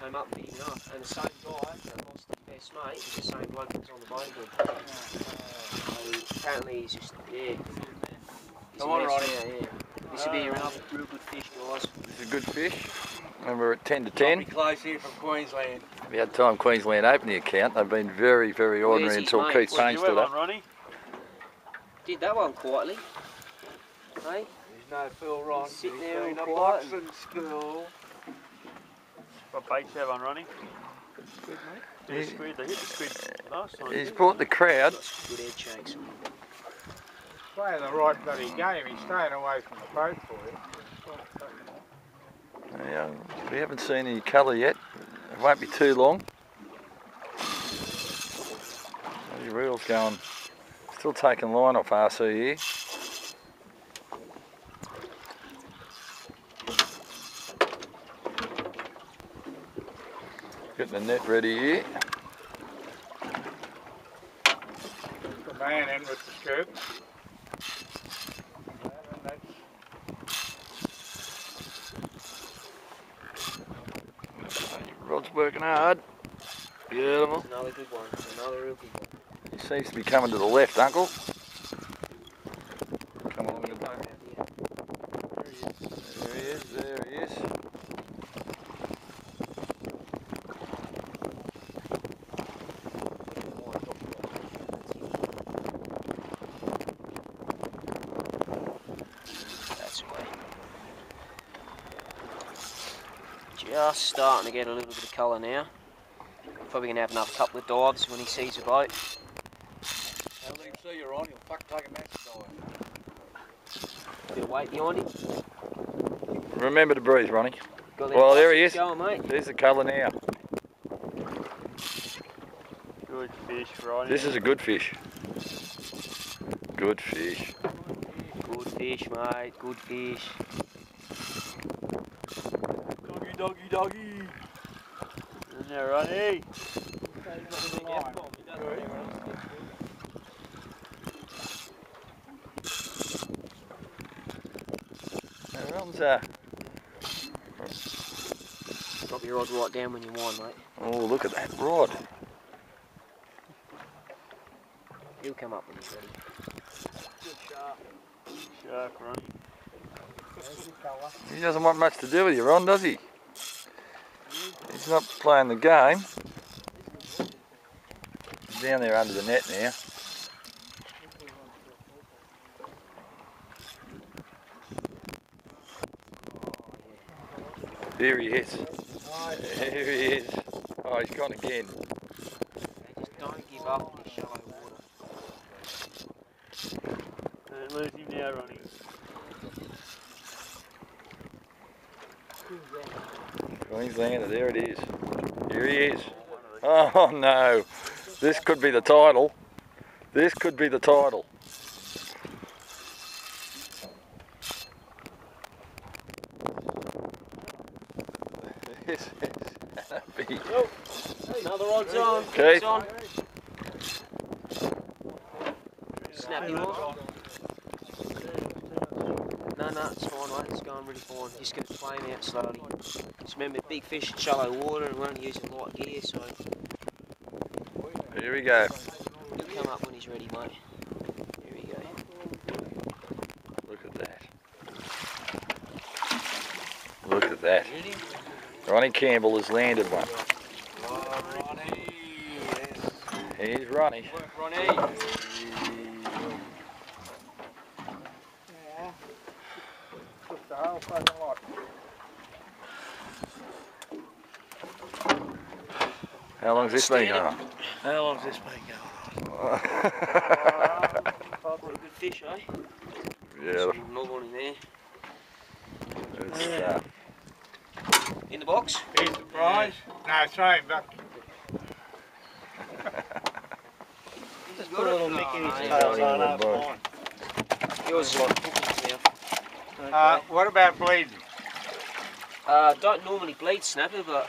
came up and beat him up. And the same guy that lost his best mate was the same bloke that was on the boat again. So apparently he's just, yeah. He's Come a on, Ronnie. now, yeah. This will be another real good fish, guys. This is a good fish. And we're at 10 to Bobby 10. Close here from Queensland. We had time Queensland open the account. They've been very, very ordinary until mate? Keith What, Payne you stood up. Ronnie? Did that one quietly. Hey? There's no Phil Ron. Sit He's there in a boxing school. What baits you have on, Ronnie? Squid, mate. Did the He- squid? They hit the squid last time. He's brought the crowd. Good head shakes. Playing the right bloody game. He's staying away from the boat for it. Yeah, um, we haven't seen any colour yet. It won't be too long. The reel's going, still taking line off RC here. Getting the net ready here. The man in with the scoop. Rod's working hard. Beautiful. Another good one. Another real good one. He seems to be coming to the left, Uncle. Come along the Out here. There he is, there he is. That's away. Just starting to get a little bit of colour now. Probably gonna have another couple of dives when he sees the boat. How let him see you're on? He'll fuck take a match Bit of weight behind him. Remember to breathe, Ronnie. Got Well, there he is. Going, mate. There's the colour now. Good fish, Ronnie. This is a good fish. Good fish. Good fish, mate. Good fish. Doggy, doggy, doggy. In there, Ronnie. Everyone's, uh, Drop your rod right down when you wind, mate. oh, look at that rod. He'll come up when he's ready. Shark, Ronnie. He doesn't want much to do with you, Ron, does he? He's not playing the game. He's down there under the net now. There he is. There he is. Oh, he's gone again. They just don't give up in this shallow water. Don't lose him now, Ronnie. Queenslander, there it is. Here he is. Oh no, this could be the title. This could be the title. This is gonna be Another rod's on. Okay. It's on. Snap him off. No, no, it's fine, mate. It's going really fine. Just going to play him out slowly. Just remember, big fish in shallow water, and we're only using light gear, so Here we go. he'll come up when he's ready, mate. Here we go. Look at that. Look at that. Ronnie Campbell has landed one. Oh, Ronnie. Yes. Here's Ronnie. Work, Ronnie. Yeah. Took the whole fucking lot. How long's this been going on? How long's this been going on? What a good fish, eh? yeah, Some knob on in there. it's, uh, In the box? Here's the prize. No, throw him back. Just put a little mick in his tail. yeah, little boy. Yours is like hooked in his mouth. Uh, what about bleeding? Uh, don't normally bleed snapper, but